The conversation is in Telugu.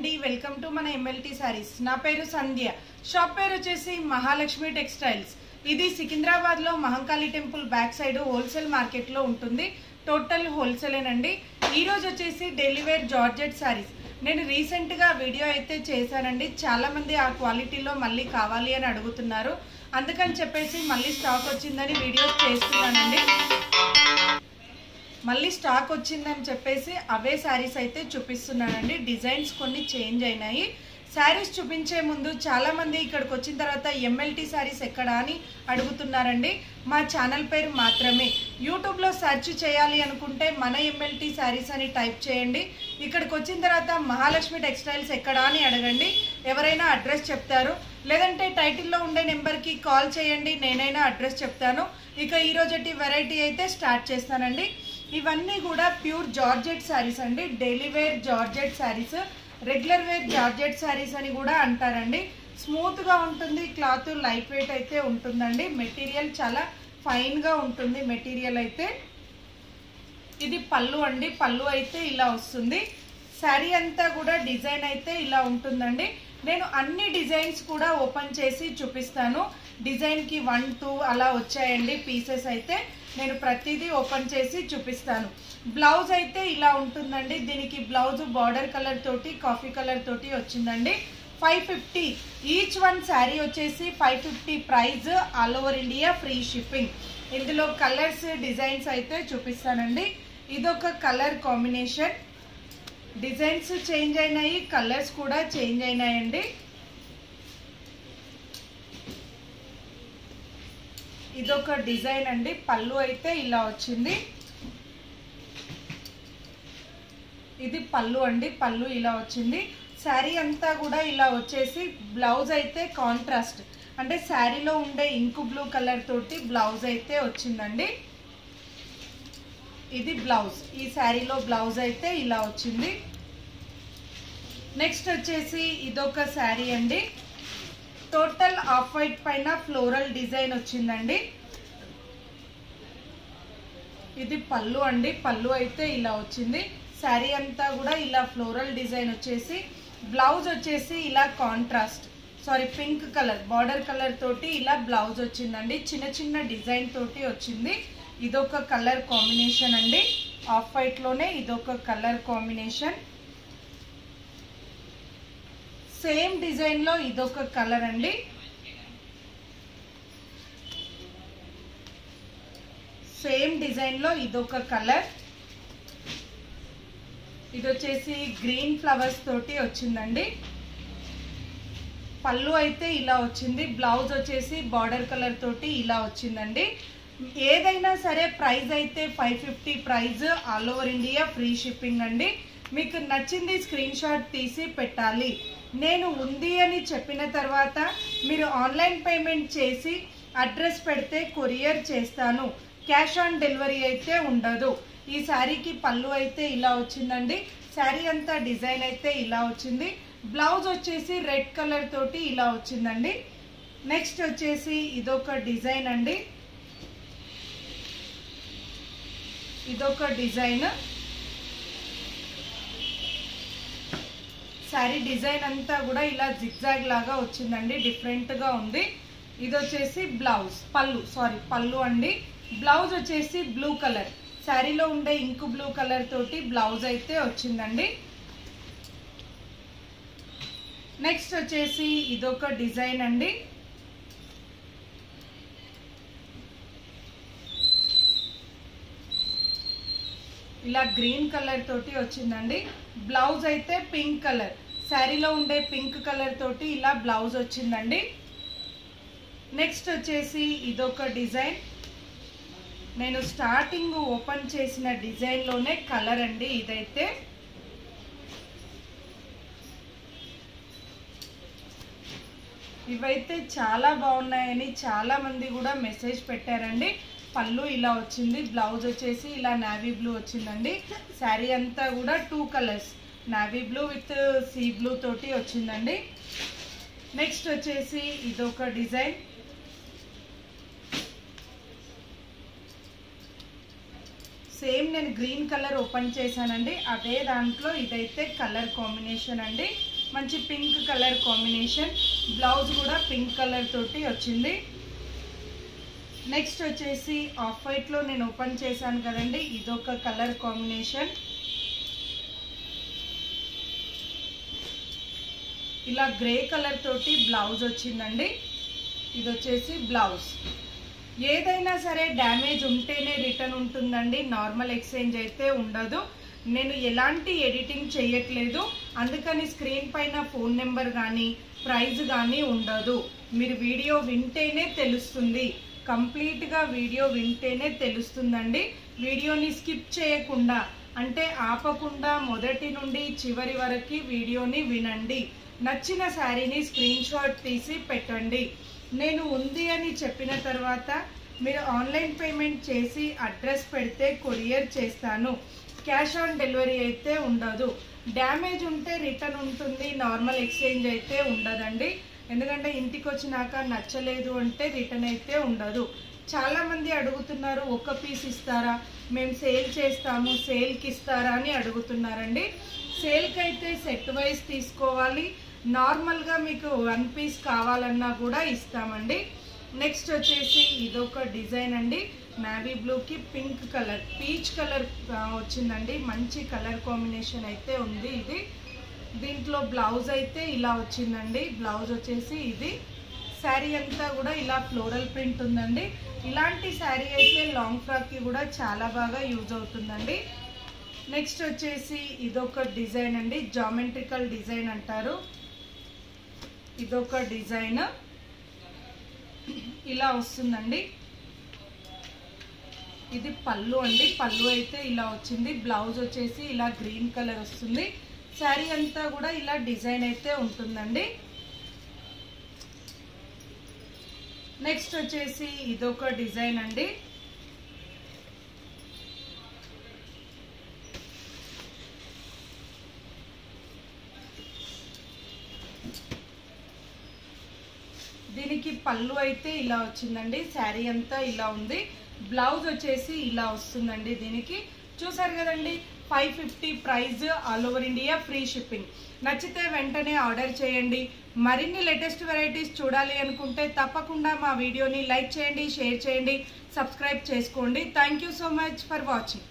అండి వెల్కమ్ టు మన ఎంఎల్టీ శారీస్ నా పేరు సంధ్య. షాప్ పేరు వచ్చేసి మహాలక్ష్మి టెక్స్టైల్స్. ఇది సికింద్రాబాద్లో Mahankali temple back side wholesale మార్కెట్లో ఉంటుంది. టోటల్ హోల్సేలేనండి. ఈ రోజు వచ్చేసి డెలివేర్ జార్జెట్ శారీస్ నేను రీసెంట్గా వీడియో అయితే చేశానండి. చాలా మంది ఆ క్వాలిటీలో మళ్ళీ కావాలి అని అడుగుతున్నారు. అందుకని చెప్పేసి మళ్ళీ స్టాక్ వచ్చిందని వీడియోస్ చేస్తున్నానండి. మళ్ళీ స్టాక్ వచ్చిందని చెప్పేసి అవే శారీస్ అయితే చూపిస్తున్నానండి. డిజైన్స్ కొన్ని చేంజ్ అయినాయి. శారీస్ చూపించే ముందు చాలామంది ఇక్కడికి వచ్చిన తర్వాత ఎంఎల్టీ శారీస్ ఎక్కడ అని అడుగుతున్నారండి. మా ఛానల్ పేరు మాత్రమే. యూట్యూబ్లో సెర్చ్ చేయాలి అనుకుంటే మన ఎంఎల్టీ శారీస్ అని టైప్ చేయండి. ఇక్కడికి వచ్చిన తర్వాత మహాలక్ష్మి టెక్స్టైల్స్ ఎక్కడ అని అడగండి. ఎవరైనా అడ్రస్ చెప్తారు. లేదంటే టైటిల్లో ఉండే నెంబర్కి కాల్ చేయండి. నేనైనా అడ్రస్ చెప్తాను. ఇక ఈరోజటి వెరైటీ అయితే స్టార్ట్ చేస్తానండి. ఇవన్నీ కూడా ప్యూర్ జార్జెట్ శారీస్ అండి. Daily wear georgette saris regular wear georgette saris అని కూడా అంటారండి. స్మూత్గా ఉంటుంది క్లాత్ లైట్ వెయిట్ అయితే ఉంటుందండి. మెటీరియల్ చాలా ఫైన్గా ఉంటుంది మెటీరియల్ అయితే. ఇది పళ్ళు అండి. పళ్ళు అయితే ఇలా వస్తుంది. శారీ అంతా కూడా డిజైన్ అయితే ఇలా ఉంటుందండి. నేను అన్ని డిజైన్స్ కూడా ఓపెన్ చేసి చూపిస్తాను. డిజైన్కి వన్ టూ అలా వచ్చాయండి పీసెస్ అయితే. నేను ప్రతిదీ ఓపెన్ చేసి చూపిస్తాను. బ్లౌజ్ అయితే ఇలా ఉంటుందండి. దీనికి బ్లౌజ్ బార్డర్ కలర్ తోటి కాఫీ కలర్ తోటి వచ్చిందండి. Five fifty. Each one sari వచ్చేసి five fifty price all over India free shipping. ఇందులో కలర్స్ డిజైన్స్ అయితే చూపిస్తానండి. ఇదొక కలర్ కాంబినేషన్. డిజైన్స్ చేంజ్ అయినాయి కలర్స్ కూడా చేంజ్ అయినాయండి. ఇదొక డిజైన్ అండి. పళ్ళు అయితే ఇలా వచ్చింది. ఇది పళ్ళు అండి. పళ్ళు ఇలా వచ్చింది. శారీ అంతా కూడా ఇలా వచ్చేసి బ్లౌజ్ అయితే కాంట్రాస్ట్. అంటే శారీలో ఉండే ఇంకు బ్లూ కలర్ తోటి బ్లౌజ్ అయితే వచ్చిందండి. ఇది బ్లౌజ్. ఈ శారీలో బ్లౌజ్ అయితే ఇలా వచ్చింది. నెక్స్ట్ వచ్చేసి ఇదొక శారీ అండి. టోటల్ ఆఫ్ వైట్ పైన ఫ్లోరల్ డిజైన్ వచ్చిందండి. ఇది పళ్ళు అండి. పళ్ళు అయితే ఇలా వచ్చింది. శారీ అంతా కూడా ఇలా ఫ్లోరల్ డిజైన్ వచ్చేసి బ్లౌజ్ వచ్చేసి ఇలా contrast sari pink colour border colour తోటి ఇలా బ్లౌజ్ వచ్చిందండి. చిన్న చిన్న డిజైన్ తోటి వచ్చింది. ఇదొక కలర్ కాంబినేషన్ అండి. ఆఫ్ వైట్లోనే ఇదొక కలర్ కాంబినేషన్. సేమ్ డిజైన్లో ఇదొక కలర్ అండి. సేమ్ డిజైన్లో ఇదొక కలర్. ఇది వచ్చేసి గ్రీన్ ఫ్లవర్స్ తోటి వచ్చిందండి. పళ్ళు అయితే ఇలా వచ్చింది. బ్లౌజ్ వచ్చేసి బార్డర్ కలర్ తోటి ఇలా వచ్చిందండి. ఏదైనా సరే ప్రైస్ అయితే five fifty price all over India free shipping అండి. మీకు నచ్చింది స్క్రీన్ షాట్ తీసి పెట్టాలి. నేను ఉంది అని చెప్పిన తర్వాత మీరు ఆన్లైన్ పేమెంట్ చేసి అడ్రస్ పెడితే కొరియర్ చేస్తాను. క్యాష్ ఆన్ డెలివరీ అయితే ఉండదు. ఈ శారీకి పళ్ళు అయితే ఇలా వచ్చిందండి. శారీ అంతా డిజైన్ అయితే ఇలా వచ్చింది. బ్లౌజ్ వచ్చేసి రెడ్ కలర్ తోటి ఇలా వచ్చిందండి. నెక్స్ట్ వచ్చేసి ఇదొక డిజైన్ అండి. ఇదొక డిజైన్. శారీ డిజైన్ అంతా కూడా ఇలా జిగ్జాగ్ లాగా వచ్చిందండి డిఫరెంట్గా ఉంది. ఇది వచ్చేసి బ్లౌజ్ పళ్ళు సారీ పళ్ళు అండి. బ్లౌజ్ వచ్చేసి బ్లూ కలర్. శారీలో ఉండే ఇంకు బ్లూ కలర్ తోటి బ్లౌజ్ అయితే వచ్చిందండి. నెక్స్ట్ వచ్చేసి ఇదొక డిజైన్ అండి. ఇలా గ్రీన్ కలర్ తోటి వచ్చిందండి. బ్లౌజ్ అయితే పింక్ కలర్. శారీలో ఉండే పింక్ కలర్ తోటి ఇలా బ్లౌజ్ వచ్చిందండి. నెక్స్ట్ వచ్చేసి ఇదొక డిజైన్. నేను స్టార్టింగ్ ఓపెన్ చేసిన డిజైన్లోనే కలర్ అండి ఇదైతే. ఇవైతే చాలా బాగున్నాయని చాలా మంది కూడా మెసేజ్ పెట్టారండి. పళ్ళు ఇలా వచ్చింది బ్లౌజ్ వచ్చేసి ఇలా నావీ బ్లూ వచ్చిందండి. శారీ అంతా కూడా two colours navy blue with sea blue తోటి వచ్చిందండి. నెక్స్ట్ వచ్చేసి ఇదొక డిజైన్ సేమ్ నేను గ్రీన్ కలర్ ఓపెన్ చేశానండి. అదే దాంట్లో ఇదైతే కలర్ కాంబినేషన్ అండి. మంచి పింక్ కలర్ కాంబినేషన్ బ్లౌజ్ కూడా పింక్ కలర్ తోటి వచ్చింది. నెక్స్ట్ వచ్చేసి ఆఫ్ వైట్లో నేను ఓపెన్ చేశాను కదండి ఇదొక కలర్ కాంబినేషన్ ఇలా గ్రే కలర్ తోటి బ్లౌజ్ వచ్చిందండి. ఇది వచ్చేసి బ్లౌజ్ ఏదైనా సరే డ్యామేజ్ ఉంటేనే రిటర్న్ ఉంటుందండి. నార్మల్ ఎక్స్చేంజ్ అయితే ఉండదు. నేను ఎలాంటి ఎడిటింగ్ చేయట్లేదు. అందుకని స్క్రీన్ పైన ఫోన్ నెంబర్ కానీ ప్రైజ్ కానీ ఉండదు. మీరు వీడియో వింటేనే తెలుస్తుంది. కంప్లీట్గా వీడియో వింటేనే తెలుస్తుందండి. వీడియోని స్కిప్ చేయకుండా అంటే ఆపకుండా మొదటి నుండి చివరి వరకు వీడియోని వినండి. నచ్చిన శారీని స్క్రీన్ షాట్ తీసి పెట్టండి. నేను ఉంది అని చెప్పిన తర్వాత మీరు ఆన్లైన్ పేమెంట్ చేసి అడ్రస్ పెడితే కొరియర్ చేస్తాను. క్యాష్ ఆన్ డెలివరీ అయితే ఉండదు. డ్యామేజ్ ఉంటే రిటర్న్ ఉంటుంది నార్మల్ ఎక్స్చేంజ్ అయితే ఉండదండి. ఎందుకంటే ఇంటికి వచ్చినాక నచ్చలేదు అంటే రిటర్న్ అయితే ఉండదు. చాలామంది అడుగుతున్నారు ఒక పీస్ ఇస్తారా? మేము సేల్ చేస్తాము సేల్కి ఇస్తారా? అని అడుగుతున్నారండి. సేల్కి అయితే సెట్ వైజ్ తీసుకోవాలి. నార్మల్గా మీకు వన్ పీస్ కావాలన్నా కూడా ఇస్తామండి. నెక్స్ట్ వచ్చేసి ఇదొక డిజైన్ అండి. నావీ బ్లూకి పింక్ కలర్ పీచ్ కలర్ వచ్చిందండి. మంచి కలర్ కాంబినేషన్ అయితే ఉంది ఇది. దీంట్లో బ్లౌజ్ అయితే ఇలా వచ్చిందండి. బ్లౌజ్ వచ్చేసి ఇది. శారీ అంతా కూడా ఇలా ఫ్లోరల్ ప్రింట్ ఉందండి. ఇలాంటి శారీ అయితే లాంగ్ ఫ్రాక్కి కూడా చాలా బాగా యూజ్ అవుతుందండి. నెక్స్ట్ వచ్చేసి ఇదొక డిజైన్ అండి. జామెట్రికల్ డిజైన్ అంటారు. ఇదొక డిజైన్. ఇలా వస్తుందండి. ఇది పళ్ళు అండి. పళ్ళు అయితే ఇలా వచ్చింది. బ్లౌజ్ వచ్చేసి ఇలా గ్రీన్ కలర్ వస్తుంది. శారీ అంతా కూడా ఇలా డిజైన్ అయితే ఉంటుందండి. నెక్స్ట్ వచ్చేసి ఇదొక డిజైన్ అండి. దీనికి పళ్ళు అయితే ఇలా వచ్చిందండి శారీ అంతా ఇలా ఉంది. బ్లౌజ్ వచ్చేసి ఇలా వస్తుందండి దీనికి. చూసారు కదండి five fifty price all over India free shipping. నచ్చితే వెంటనే ఆర్డర్ చేయండి. మరిన్ని లేటెస్ట్ వెరైటీస్ చూడాలి అనుకుంటే తప్పకుండా మా వీడియోని లైక్ చేయండి షేర్ చేయండి సబ్స్క్రైబ్ చేసుకోండి. Thank you so much for watching